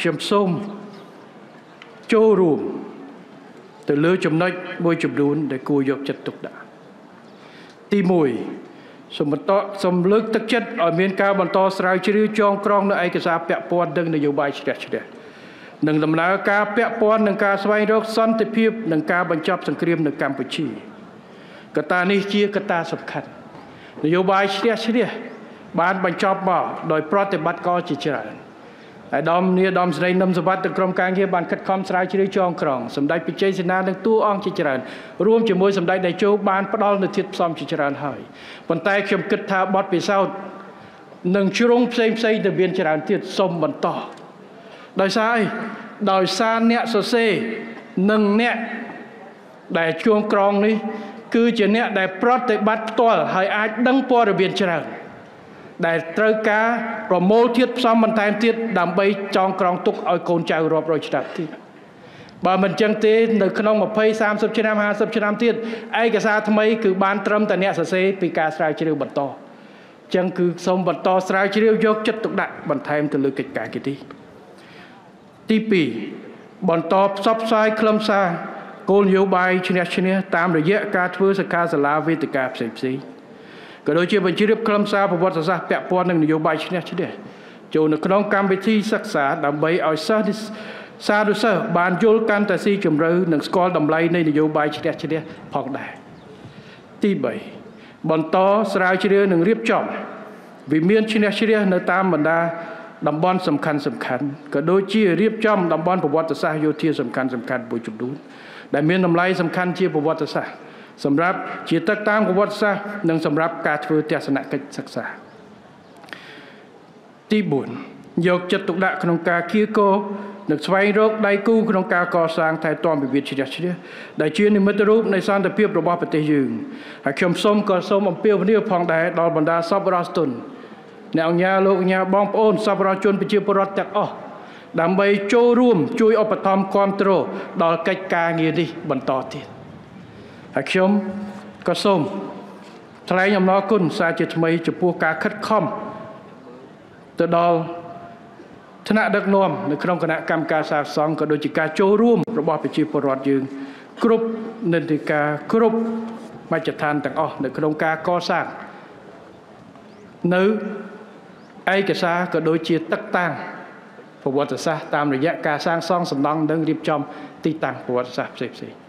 ខ្ញុំសូមចូលរួមទៅលើចំណុចមួយចំនួនដែលគួរយកចិត្តទុកដាក់ទី1សូមបន្តសូមលើកទឹកចិត្តឲ្យមានការបន្តស្រាវជ្រាវចងក្រងនៅឯកសារពាក់ព័ន្ធនឹងនយោបាយជ្រះជ្រះនិងដំណើរការពាក់ព័ន្ធនឹងការស្វែងរកសន្តិភាពនិងការបញ្ចប់សង្គ្រាមនៅកម្ពុជាកត្តានេះជាកត្តាសំខាន់នយោបាយជ្រះជ្រះបានបញ្ចប់មកដោយប្រតិបត្តិការជាច្រើន អាដាមនីអាដាមស្រីនឹមសវត្តទៅក្រុមការងារបានខិតខំស្រាវជ្រាវចងក្រងសម្ដេចបច្ចេកសេនានិងតួអង្គជាច្រើនរួមជាមួយសម្ដេចតេជោបានផ្ដល់នូវធាតុផ្សំជាច្រើនហើយប៉ុន្តែខ្ញុំគិតថាបទពិសោធន៍នឹងជ្រុងផ្សេងផ្សេងទៅមានច្រើនទៀតសូមបន្តដោយសារអីដោយសារអ្នកសរសេរនិងអ្នកដែលជួងក្រងនេះ គឺជាអ្នកដែលប្រតិបត្តិផ្ទាល់ហើយអាចដឹងព័ត៌មានច្រើន ដែលត្រូវការប្រមូលធាតុផ្សំបន្ថែមទៀតដើម្បីចងក្រងទុកឲ្យកូនចៅរាប់រយឆ្នាំទៀតបើមិនចឹងទេនៅក្នុង20 30ឆ្នាំ50ឆ្នាំទៀតឯកសារថ្មីគឺបានត្រឹមតែអ្នកសរសេរពីការស្រាវជ្រាវបន្តចឹងគឺសូមបន្តស្រាវជ្រាវយកចិត្តទុកដាក់បន្ថែមទៅលើកិច្ចការគិទីទី2បន្តផ្សព្វផ្សាយខ្លឹមសារគោលនយោបាយឈ្នះឈ្នះតាមរយៈការធ្វើសិក្ខាសាលាវេទិកាផ្សេងផ្សេង ក៏ដូចជាបញ្ជ្រាបខ្លឹមសារប្រវត្តិសាស្ត្រពាក់ព័ន្ធនឹងនយោបាយឈ្នះឈ្នះចូលនៅក្នុងកម្មវិធីសិក្សាដើម្បីឲ្យសិស្សសារុសិស្សបានយល់កាន់តែស៊ីជម្រៅនិងស្គាល់តម្លៃនៃនយោបាយឈ្នះឈ្នះផងដែរទី3បន្តស្រាវជ្រាវនិងរៀបចំវិមានឈ្នះឈ្នះនៅតាមបណ្ដាតំបន់សំខាន់សំខាន់ក៏ដូចជារៀបចំតំបន់ប្រវត្តិសាស្ត្រយោធាសំខាន់សំខាន់មួយចំនួនដែលមានតម្លៃសំខាន់ជាប្រវត្តិសាស្ត្រ សម្រាប់ជាទឹកតាមប្រវត្តិសាស្ត្រនិងសម្រាប់ការធ្វើទស្សនកិច្ចសិក្សាទី4យកចិត្តទុកដាក់ក្នុងការគៀកោនិងស្វែងរកដៃគូក្នុងការកសាងថែទាំវិវាទជ្រះជ្រះដែលជានិមិត្តរូបនៃសន្តិភាពរបស់ប្រទេសយើងហើយខ្ញុំសូមក៏សូមអំពាវនាវផងដែរដល់បណ្ដាសពរដ្ឋទុនអ្នកអញ្ញាលោកអញ្ញាបងប្អូនសពរដ្ឋជនប្រជាពលរដ្ឋទាំងអស់ដើម្បីចូលរួមជួយឧបត្ថម្ភគ្រប់គ្រងដល់កិច្ចការងារនេះបន្តទៀត ហើយខ្ញុំក៏សូមថ្លែងអំណរគុណសារជាថ្មីចំពោះការខិតខំទៅដល់ថ្នាក់ដឹកនាំនៅក្នុងគណៈកម្មការសាសង្ឃក៏ដូចជាការចូលរួមរបស់ប្រជាពលរដ្ឋយើង គ្រប់និន្នាការគ្រប់មជ្ឈដ្ឋានទាំងអស់នៅក្នុងការកសាងនៅឯកសារក៏ដូចជាទឹកតាំងប្រវត្តិសាស្ត្រតាមរយៈការសាងសង់សំណង់និងរៀបចំទីតាំងប្រវត្តិសាស្ត្រផ្សេងៗ